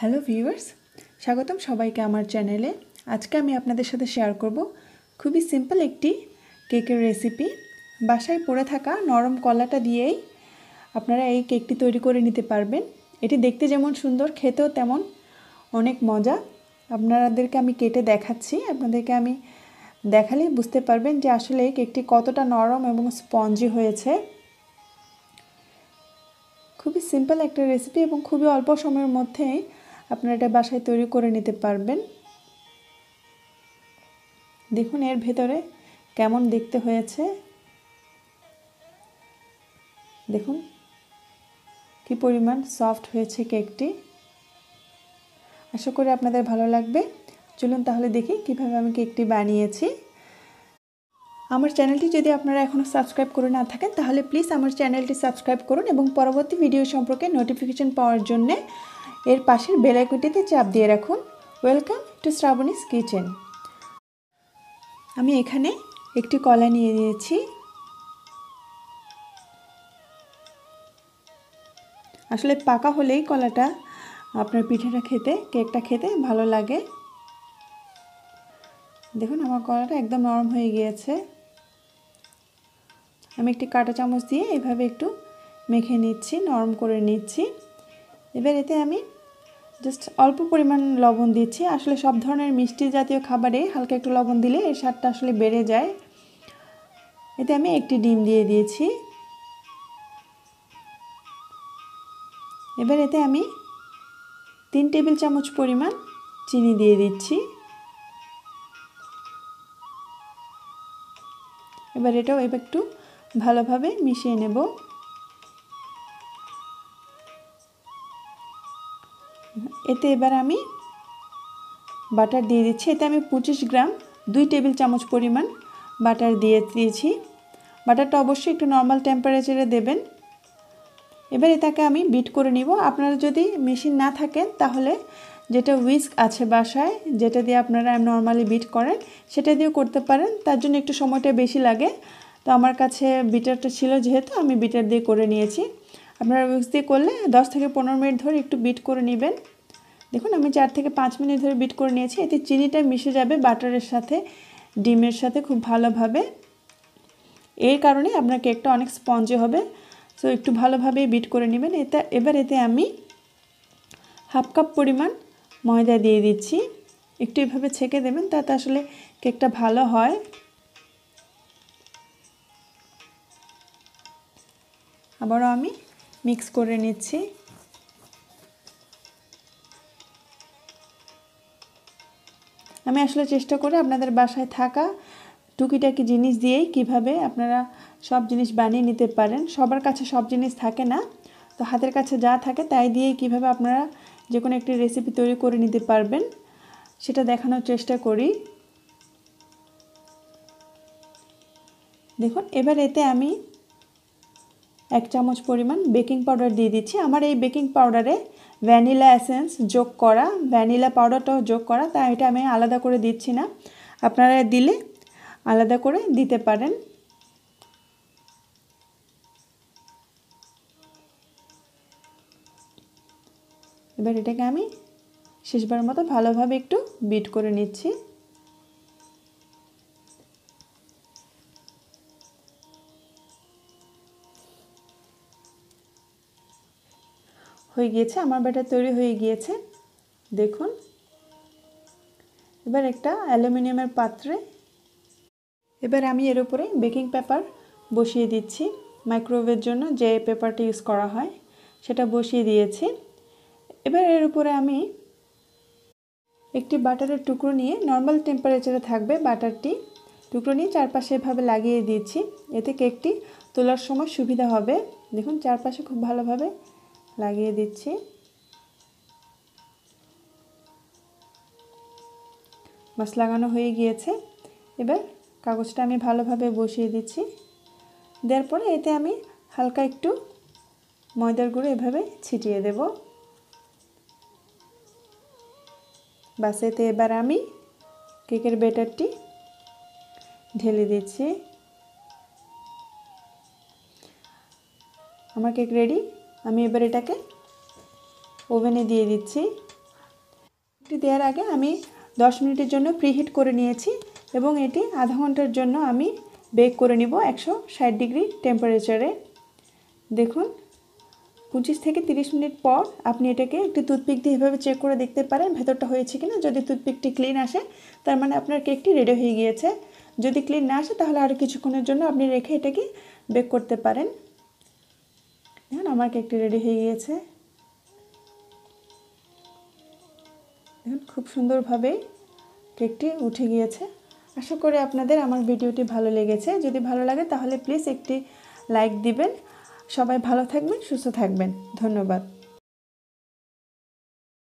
Hello viewers, স্বাগতম সবাইকে আমার চ্যানেলে। আজকে আমি আপনাদের সাথে শেয়ার করব খুবই সিম্পল একটি কেকের রেসিপি। বাসায় পড়ে থাকা নরম কলাটা দিয়েই আপনারা এই কেকটি তৈরি করে নিতে পারবেন। এটি দেখতে যেমন সুন্দর, খেতেও তেমন অনেক মজা। আপনাদেরকে আমি কেটে দেখাচ্ছি। আপনাদেরকে আমি দেখালেই বুঝতে পারবেন যে আসলে কেকটি কতটা নরম এবং স্পঞ্জি হয়েছে। খুবই সিম্পল একটা রেসিপি এবং খুবই অল্প সময়ের মধ্যেই আপনারা এটা বাসায় তৈরি করে নিতে পারবেন। দেখুন এর ভেতরে কেমন দেখতে হয়েছে। দেখুন কি পরিমাণ সফট হয়েছে কেকটি। আশা করি আপনাদের ভালো লাগবে। চলুন তাহলে দেখি কীভাবে আমি কেকটি বানিয়েছি। আমার চ্যানেলটি যদি আপনারা এখনও সাবস্ক্রাইব করে না থাকেন, তাহলে প্লিজ আমার চ্যানেলটি সাবস্ক্রাইব করুন এবং পরবর্তী ভিডিও সম্পর্কে নোটিফিকেশন পাওয়ার জন্যে এর পাশের বেলাইকনটিতে চাপ দিয়ে রাখুন। ওয়েলকাম টু শ্রাবণীস কিচেন আমি এখানে একটি কলা নিয়ে নিয়েছি। আসলে পাকা হলেই কলাটা আপনার পিঠেটা খেতে, কেকটা খেতে ভালো লাগে। দেখুন, আমার কলাটা একদম নরম হয়ে গিয়েছে। আমি একটি কাঁটা চামচ দিয়ে এভাবে একটু মেখে নিচ্ছি, নরম করে নিচ্ছি। এবার এতে আমি জাস্ট অল্প পরিমাণ লবণ দিচ্ছি। আসলে সব ধরনের মিষ্টি জাতীয় খাবারে হালকা একটু লবণ দিলে এর স্বাদটা আসলে বেড়ে যায়। এতে আমি একটি ডিম দিয়ে দিয়েছি। এবার এতে আমি তিন টেবিল চামচ পরিমাণ চিনি দিয়ে দিচ্ছি। এবার এটাও এবার একটু ভালোভাবে মিশিয়ে নেব। এতে এবার আমি বাটার দিয়ে দিচ্ছি। এতে আমি পঁচিশ গ্রাম দুই টেবিল চামচ পরিমাণ বাটার দিয়ে দিয়েছি। বাটারটা অবশ্যই একটু নর্মাল টেম্পারেচারে দেবেন। এবার এটাকে আমি বিট করে নিব। আপনারা যদি মেশিন না থাকেন, তাহলে যেটা উইস্ক আছে বাসায়, যেটা দিয়ে আপনারা নর্মালি বিট করেন, সেটা দিয়েও করতে পারেন। তার জন্য একটু সময়টা বেশি লাগে। তো আমার কাছে বিটারটা ছিল যেহেতু, আমি বিটার দিয়ে করে নিয়েছি। আপনারা উইক্স দিয়ে করলে দশ থেকে পনেরো মিনিট ধরে একটু বিট করে নেবেন। দেখুন, আমি চার থেকে পাঁচ মিনিট ধরে বিট করে নিয়েছি। এতে চিনিটা মিশে যাবে বাটারের সাথে, ডিমের সাথে খুব ভালোভাবে। এর কারণে আপনার কেকটা অনেক স্পঞ্জি হবে। সো একটু ভালোভাবে বিট করে নেবেন। এটা, এবার এতে আমি হাফ কাপ পরিমাণ ময়দা দিয়ে দিচ্ছি। একটু এভাবে ছেঁকে দেবেন, তাতে আসলে কেকটা ভালো হয়। আবারও আমি মিক্স করে নিচ্ছি। আমি আসলে চেষ্টা করে আপনাদের বাসায় থাকা টুকিটাকি জিনিস দিয়েই কীভাবে আপনারা সব জিনিস বানিয়ে নিতে পারেন। সবার কাছে সব জিনিস থাকে না, তো হাতের কাছে যা থাকে তাই দিয়েই কীভাবে আপনারা যে কোনো একটি রেসিপি তৈরি করে নিতে পারবেন, সেটা দেখানোর চেষ্টা করি। দেখুন, এবার এতে আমি এক চামচ পরিমাণ বেকিং পাউডার দিয়ে দিচ্ছি। আমার এই বেকিং পাউডারে ভ্যানিলা এসেন্স যোগ করা, ভ্যানিলা পাউডারটাও যোগ করা, তাই এটা আমি আলাদা করে দিচ্ছি না। আপনারা দিলে আলাদা করে দিতে পারেন। এবার এটাকে আমি শেষবার মতো ভালোভাবে একটু বিট করে নিচ্ছি। হয়ে গিয়েছে, আমার ব্যাটার তৈরি হয়ে গিয়েছে। দেখুন, এবার একটা অ্যালুমিনিয়ামের পাত্রে, এবার আমি এর উপরে বেকিং পেপার বসিয়ে দিচ্ছি। মাইক্রোওয়েভের জন্য যে পেপারটি ইউজ করা হয়, সেটা বসিয়ে দিয়েছি। এবার এর উপরে আমি একটি বাটারের টুকরো নিয়ে নর্মাল টেম্পারেচারে থাকবে বাটারটি। টুকরো নিয়ে চারপাশে এভাবে লাগিয়ে দিয়েছি, এতে কেকটি তোলার সময় সুবিধা হবে। দেখুন, চারপাশে খুব ভালোভাবে লাগিয়ে দিচ্ছি। মাছ লাগানো হয়ে গিয়েছে। এবার কাগজটা আমি ভালোভাবে বসিয়ে দিচ্ছি। দেওয়ার পরে এতে আমি হালকা একটু ময়দার গুঁড়ো এভাবে ছিটিয়ে দেব। বাস এতে এবার আমি কেকের বেটারটি ঢেলে দিচ্ছি। আমার কেক রেডি। আমি এবার এটাকে ওভেনে দিয়ে দিচ্ছি। এটি দেওয়ার আগে আমি দশ মিনিটের জন্য প্রিহিট করে নিয়েছি এবং এটি আধা ঘণ্টার জন্য আমি বেক করে নিব একশো ষাট ডিগ্রি টেম্পারেচারে। দেখুন, পঁচিশ থেকে তিরিশ মিনিট পর আপনি এটাকে একটি টুথপিক দিয়ে এভাবে চেক করে দেখতে পারেন ভেতরটা হয়েছে কিনা। যদি টুথপিকটি ক্লিন আসে, তার মানে আপনার কেকটি রেডি হয়ে গিয়েছে। যদি ক্লিন না আসে, তাহলে আরও কিছুক্ষণের জন্য আপনি রেখে এটাকে বেক করতে পারেন। দেখুন আমার কেকটি রেডি হয়ে গিয়েছে। দেখুন, খুব সুন্দরভাবেই কেকটি উঠে গিয়েছে। আশা করি আপনাদের আমার ভিডিওটি ভালো লেগেছে। যদি ভালো লাগে তাহলে প্লিজ একটি লাইক দিবেন। সবাই ভালো থাকবেন, সুস্থ থাকবেন। ধন্যবাদ।